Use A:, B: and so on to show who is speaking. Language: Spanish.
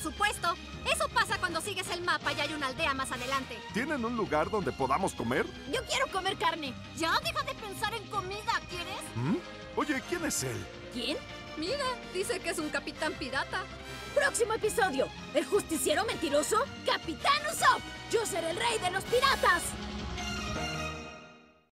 A: supuesto. Eso pasa cuando sigues el mapa y hay una aldea más adelante.
B: ¿Tienen un lugar donde podamos comer?
C: Yo quiero comer carne.
A: Ya deja de pensar en comida, ¿quieres?
B: ¿Mm? Oye, ¿quién es él?
C: ¿Quién?
A: Mira, dice que es un capitán pirata.
C: Próximo episodio. ¿El justiciero mentiroso? ¡Capitán Usopp! ¡Yo seré el rey de los piratas!